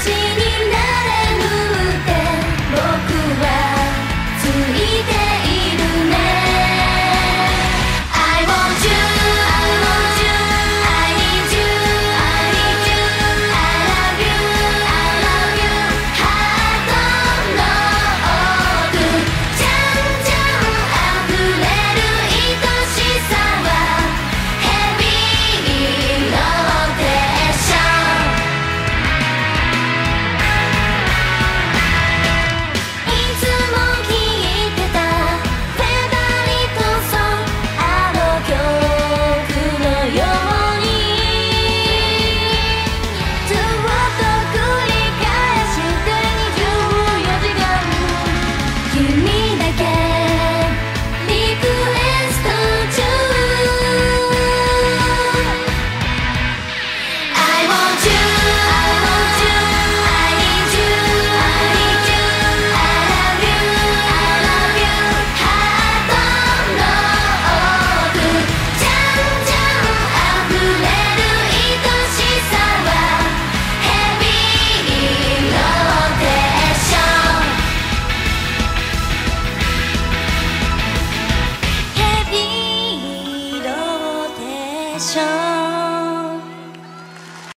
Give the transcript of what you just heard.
ちに墙